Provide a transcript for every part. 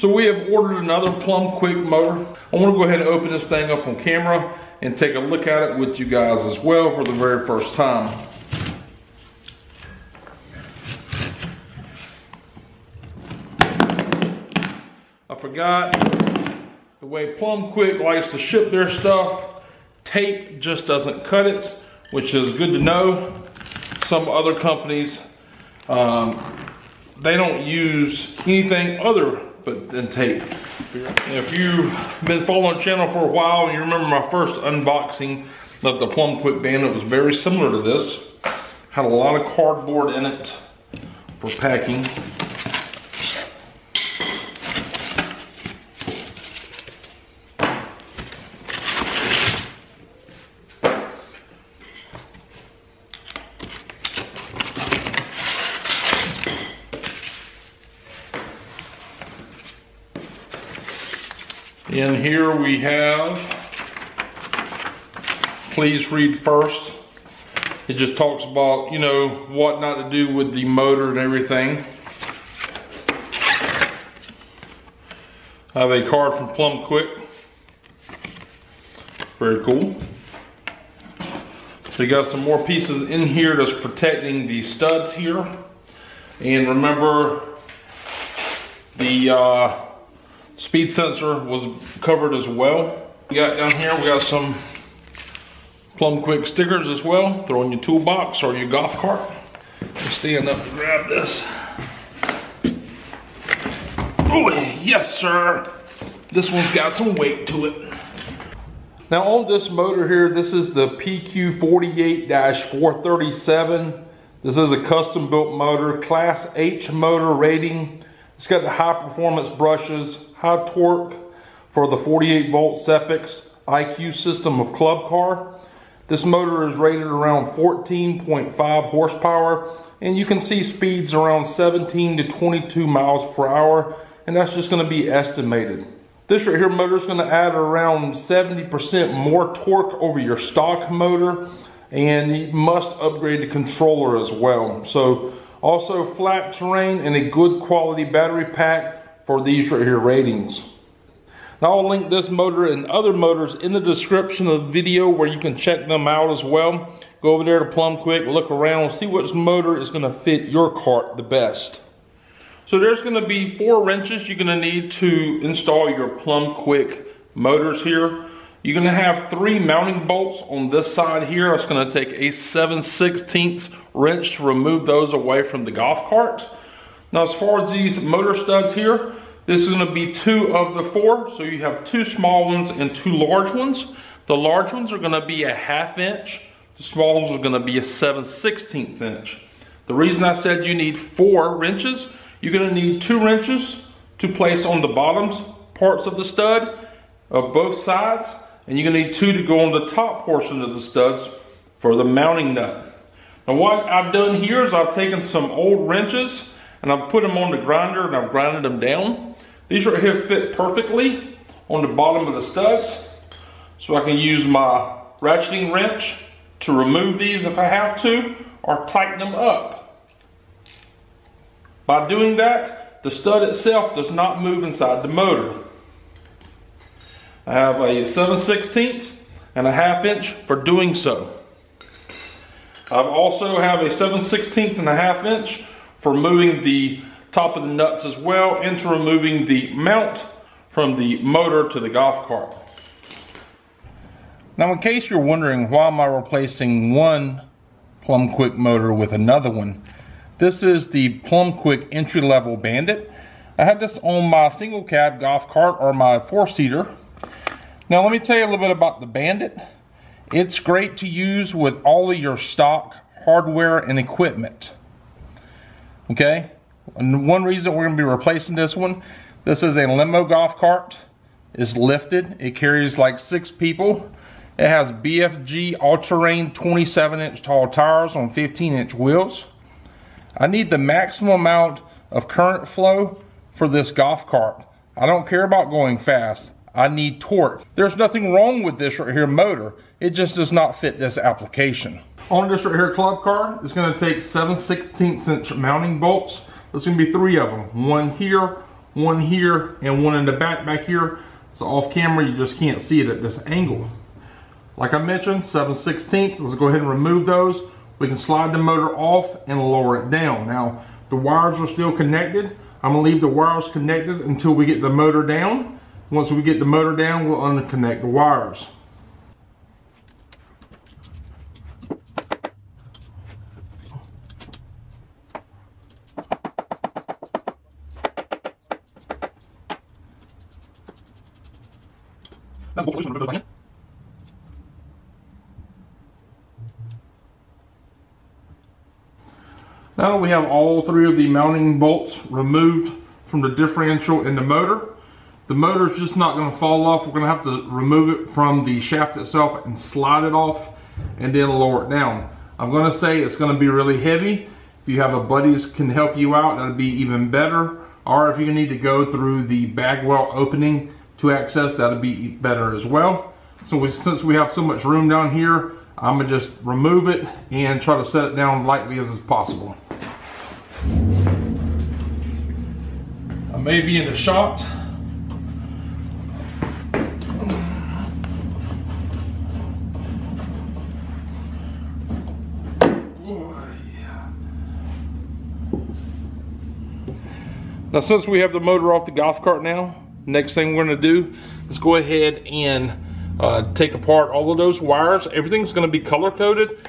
So we have ordered another Plum Quick motor. I wanna go ahead and open this thing up on camera and take a look at it with you guys as well for the very first time. I forgot the way Plum Quick likes to ship their stuff, tape just doesn't cut it, which is good to know. Some other companies, um, they don't use anything other but than tape. If you've been following the channel for a while you remember my first unboxing of the Plum Quick Band, it was very similar to this. Had a lot of cardboard in it for packing. In here we have, please read first. It just talks about, you know, what not to do with the motor and everything. I have a card from Plum Quick. Very cool. So you got some more pieces in here that's protecting the studs here. And remember the uh, Speed sensor was covered as well. We got down here, we got some Plum Quick stickers as well. Throw in your toolbox or your golf cart. Just Stand up to grab this. Oh, yes, sir. This one's got some weight to it. Now on this motor here, this is the PQ48-437. This is a custom built motor, class H motor rating. It's got the high performance brushes, high torque for the 48 volt Sepex IQ system of club car. This motor is rated around 14.5 horsepower and you can see speeds around 17 to 22 miles per hour and that's just going to be estimated. This right here motor is going to add around 70% more torque over your stock motor and you must upgrade the controller as well. So also flat terrain and a good quality battery pack for these right here ratings. Now I'll link this motor and other motors in the description of the video where you can check them out as well. Go over there to Plum Quick, look around, see which motor is going to fit your cart the best. So there's going to be four wrenches you're going to need to install your Plum Quick motors here. You're gonna have three mounting bolts on this side here. It's gonna take a 7 16 wrench to remove those away from the golf cart. Now as far as these motor studs here, this is gonna be two of the four. So you have two small ones and two large ones. The large ones are gonna be a half inch. The small ones are gonna be a 7 16 inch. The reason I said you need four wrenches, you're gonna need two wrenches to place on the bottoms parts of the stud of both sides and you're gonna need two to go on the top portion of the studs for the mounting nut. Now what I've done here is I've taken some old wrenches and I've put them on the grinder and I've grinded them down. These right here fit perfectly on the bottom of the studs. So I can use my ratcheting wrench to remove these if I have to or tighten them up. By doing that, the stud itself does not move inside the motor. I have a 7 16 and a half inch for doing so. I also have a 7 16 and a half inch for moving the top of the nuts as well and to removing the mount from the motor to the golf cart. Now in case you're wondering why am I replacing one Plum Quick motor with another one, this is the Plum Quick entry level Bandit. I have this on my single cab golf cart or my four seater now let me tell you a little bit about the Bandit. It's great to use with all of your stock hardware and equipment. Okay, and one reason we're going to be replacing this one, this is a limo golf cart. It's lifted. It carries like six people. It has BFG all-terrain 27 inch tall tires on 15 inch wheels. I need the maximum amount of current flow for this golf cart. I don't care about going fast. I need torque. There's nothing wrong with this right here motor. It just does not fit this application. On this right here club car, it's gonna take 7 16 inch mounting bolts. There's gonna be three of them. One here, one here and one in the back back here. So off camera, you just can't see it at this angle. Like I mentioned, 7 16 let's go ahead and remove those. We can slide the motor off and lower it down. Now, the wires are still connected. I'm gonna leave the wires connected until we get the motor down. Once we get the motor down, we'll unconnect the wires. Now that we have all three of the mounting bolts removed from the differential in the motor, the motor is just not going to fall off. We're going to have to remove it from the shaft itself and slide it off and then lower it down. I'm going to say it's going to be really heavy. If you have a buddies can help you out, that'd be even better. Or if you need to go through the bagwell opening to access, that'd be better as well. So we, since we have so much room down here, I'm gonna just remove it and try to set it down lightly as is possible. I may be in the shot. Now since we have the motor off the golf cart now, next thing we're gonna do is go ahead and uh, take apart all of those wires. Everything's gonna be color coded.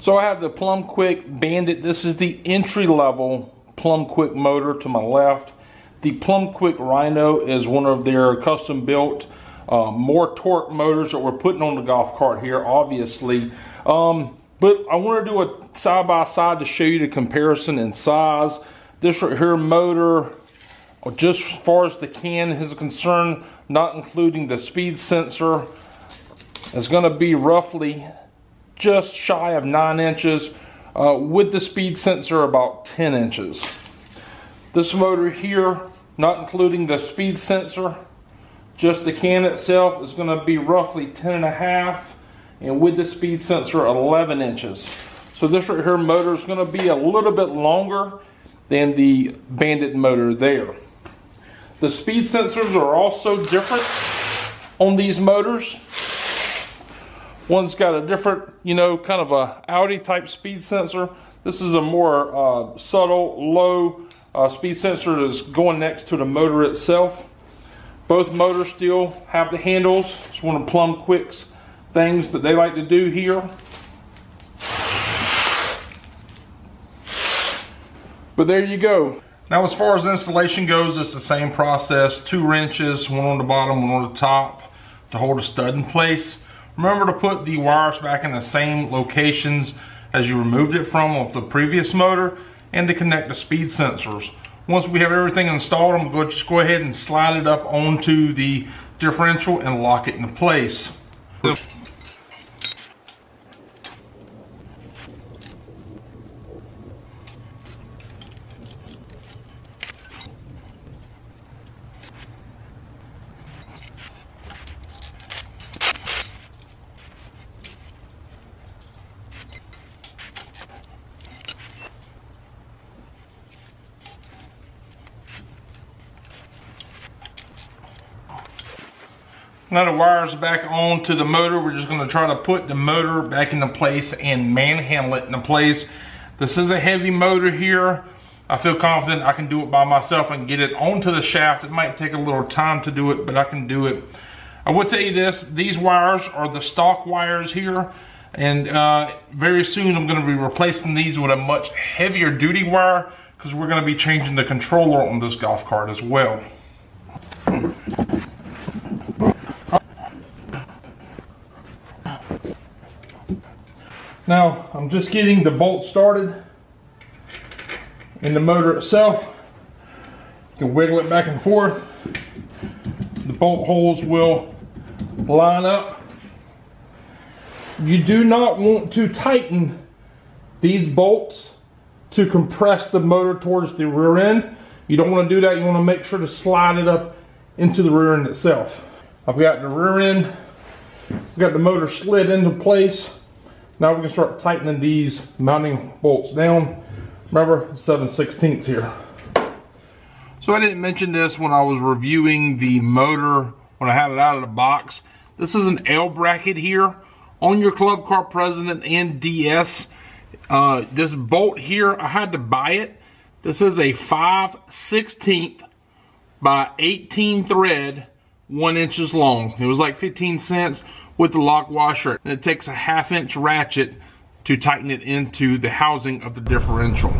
So I have the Plum Quick Bandit. This is the entry level Plum Quick motor to my left. The Plum Quick Rhino is one of their custom built uh, more torque motors that we're putting on the golf cart here, obviously. Um, but I want to do a side by side to show you the comparison in size. This right here motor, just as far as the can is concerned, not including the speed sensor, is going to be roughly just shy of 9 inches. Uh, with the speed sensor, about 10 inches. This motor here not including the speed sensor. Just the can itself is going to be roughly 10 and a half and with the speed sensor 11 inches. So this right here motor is going to be a little bit longer than the Bandit motor there. The speed sensors are also different on these motors. One's got a different, you know, kind of a Audi type speed sensor. This is a more uh, subtle, low uh, speed sensor that's going next to the motor itself. Both motors still have the handles. It's one of Plum Quick's things that they like to do here. But there you go. Now as far as installation goes, it's the same process. Two wrenches, one on the bottom, one on the top to hold a stud in place. Remember to put the wires back in the same locations as you removed it from with the previous motor and to connect the speed sensors. Once we have everything installed, I'm going to just go ahead and slide it up onto the differential and lock it into place. Now the wires back onto the motor. We're just gonna try to put the motor back into place and manhandle it into place. This is a heavy motor here. I feel confident I can do it by myself and get it onto the shaft. It might take a little time to do it, but I can do it. I will tell you this, these wires are the stock wires here. And uh, very soon I'm gonna be replacing these with a much heavier duty wire because we're gonna be changing the controller on this golf cart as well. Now, I'm just getting the bolt started in the motor itself. You can wiggle it back and forth. The bolt holes will line up. You do not want to tighten these bolts to compress the motor towards the rear end. You don't want to do that. You want to make sure to slide it up into the rear end itself. I've got the rear end, I've got the motor slid into place. Now we can start tightening these mounting bolts down. Remember, 7 16ths here. So I didn't mention this when I was reviewing the motor when I had it out of the box. This is an L bracket here on your Club Car Precedent and DS. Uh, this bolt here, I had to buy it. This is a 5 16th by 18 thread, one inches long. It was like 15 cents with the lock washer. And it takes a half inch ratchet to tighten it into the housing of the differential.